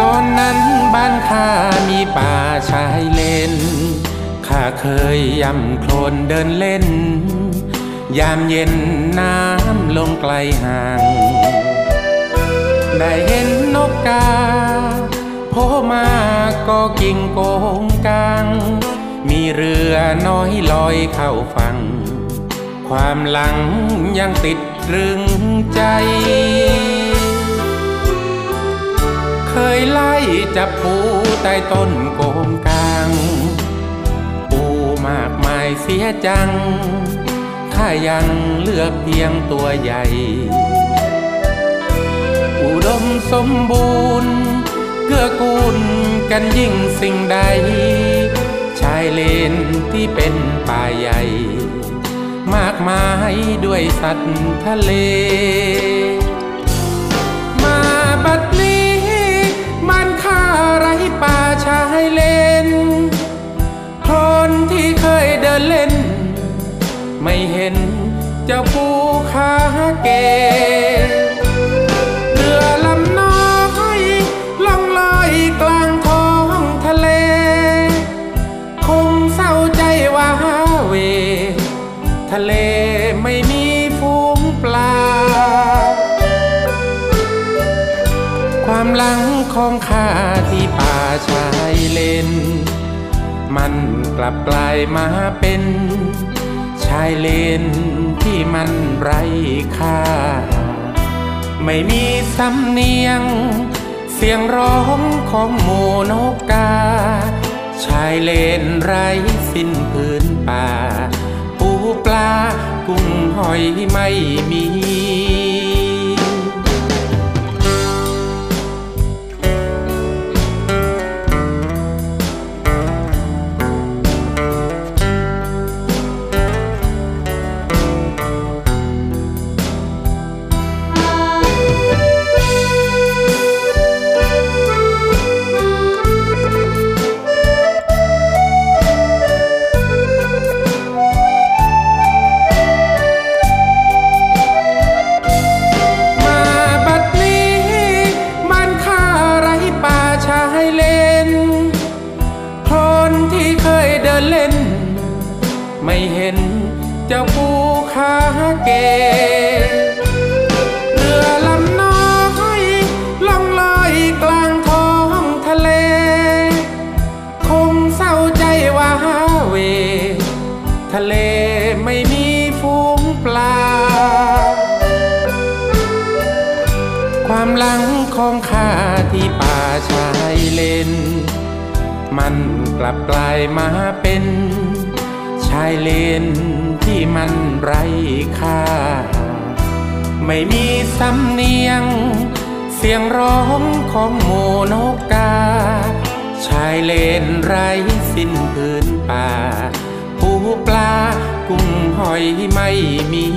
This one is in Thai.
ก่อนนั้นบ้านข้ามี ป่าชายเลน ข้าเคยย่ำโคลนเดินเล่น ยามเย็นน้ำลงไกลห่าง ได้เห็นนกกาโผมาก็กิ่งโกงกางมีเรือน้อยลอยเข้าฝั่ง ความหลังยังติดรึงใจ เคยไล่จับปูใต้ต้นโกงกลางปูมากมายเสียจัง ข้ายังเลือกเพียงตัวใหญ่ อุดมสมบูรณ์เกื้อกูลกันยิ่งสิ่งใด ชายเลนที่เป็นป่าใหญ่ มากมายด้วยสัตว์ทะเล ที่เคยเดินเล่น ไม่เห็นเจ้าปูขาเกเรือลำน้อยล่องลอยกลางท้องทะเล คงเศร้าใจว่าเว ทะเลไม่มีฟูงปลา ความหลังของข้าที่ป่าชายเลน มันกลับกลายมาเป็น ชายเลนที่มันไร้ค่า ไม่มีสำเนียง เสียงร้องของหมูนกกา ชายเลนไร้สิ้นพื้นป่า ปูปลากุ้งหอยไม่มี เจ้าปูขาเกเรือลำน้อยล่องลอยกลางท้องทะเล คงเศร้าใจว่าเว ทะเลไม่มีฟูงปลา ความหลังของข้าที่ป่าชายเลน มันกลับกลายมาเป็นายเลนที่มันไร้ค่า ไม่มีสำเนียง เสียงร้องของหมูนกกา ชายเลนไร้สิ้นพื้นป่า ปูปลากุ้งหอยไม่มี